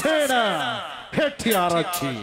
सेना हेठी आरक्षी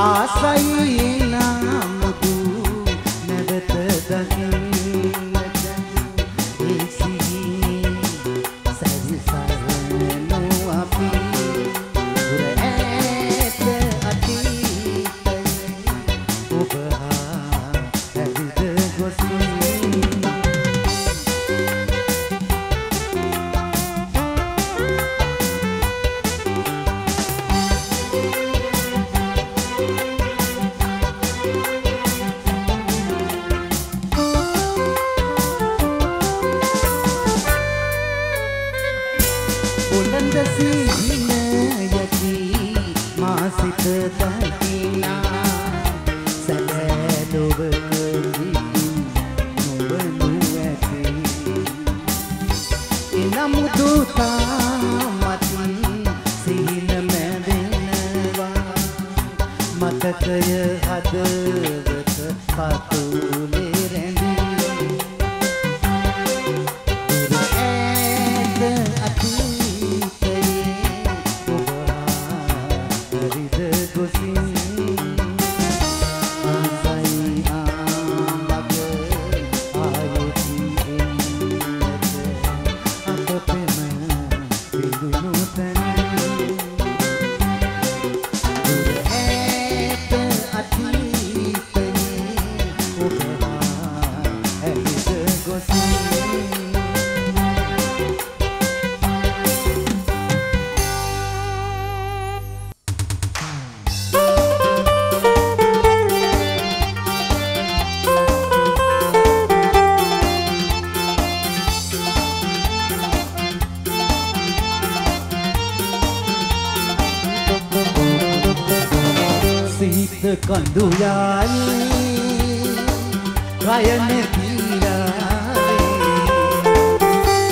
ආසයි. මතකය හදවත පතුල කඳු යාලේ කයන පීරාවේ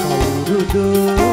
කවුරුදෝ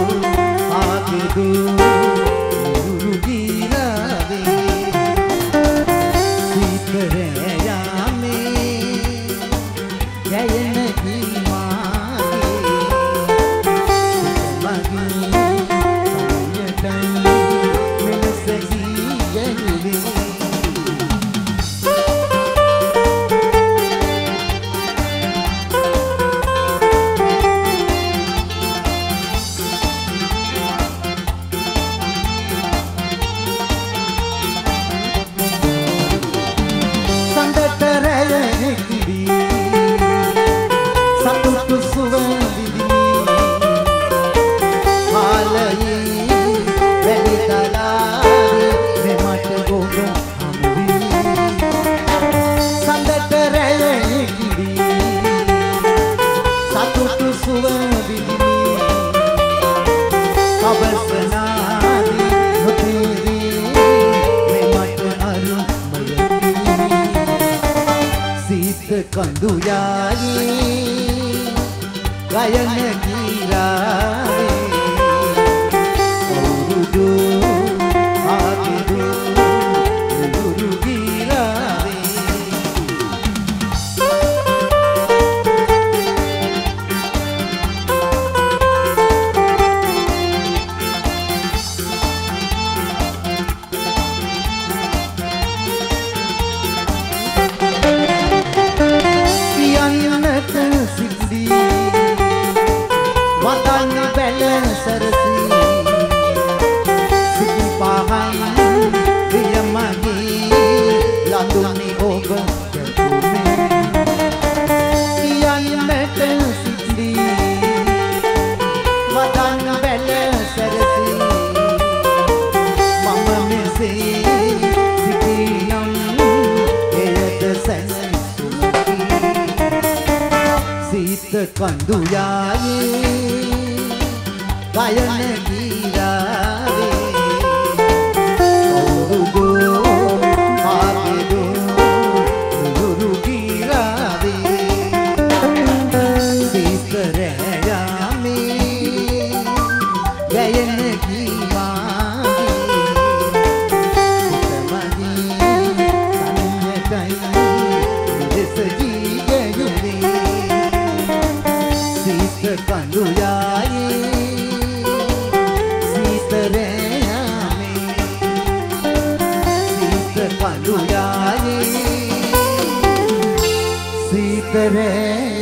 සීත කඳු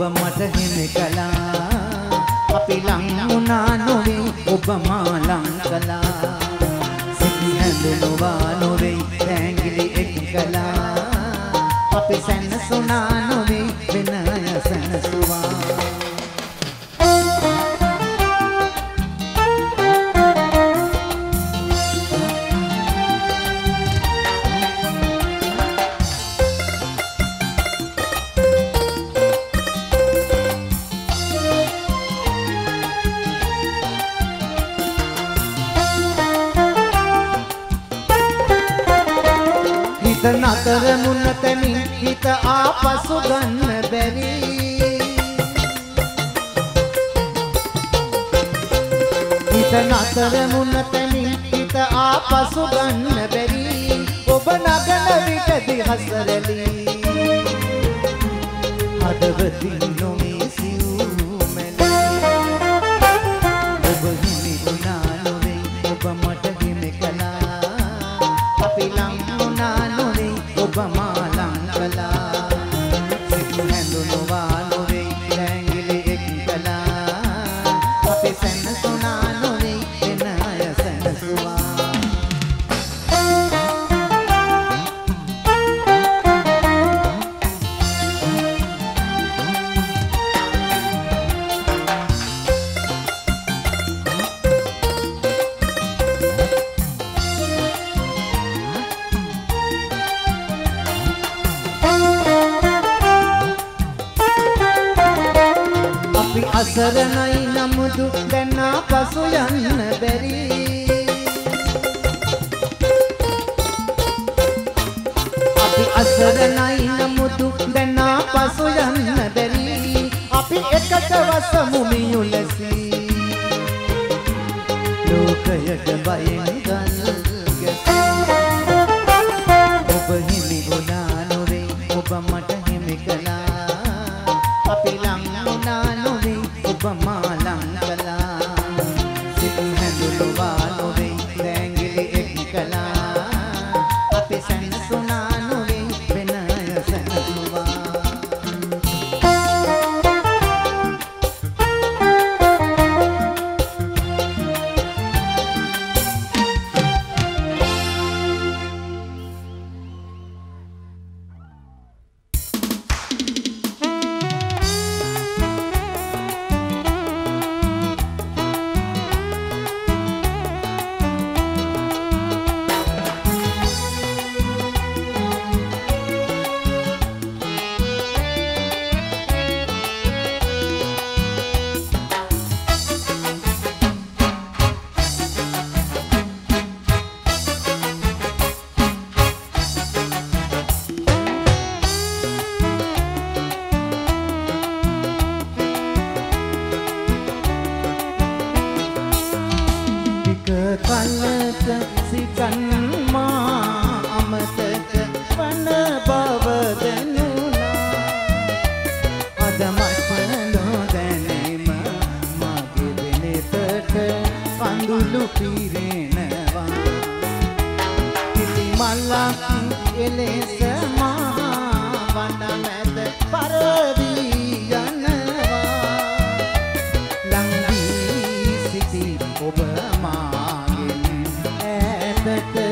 ඔබ මට හිමි කළා. අපි ලං වුණා නොවෙයි ඔබ මා ලං කළා. සිහි හැඳුනුවා නොවෙයි තැංගිලි එක් කළා. අපි සැනසුණා නොවෙයි වෙන නතර මුන්නතනින් හිත ආපසු ගන්න බැරි. හිත නතර මුන්නතනින් හිත ආපසු ගන්න බැරි. ඔබ නගන විට දිහසරලි හදවතින් නොමේ අපි අසරණයි නමුදු දැනා පසු යන්න බැරි. අපි අසරණයි නමුදු දැනා පසු යන්න බැරි. අපි එකට වසමු මියුලසි. ලෝකයට බයෙන් ගල් listen that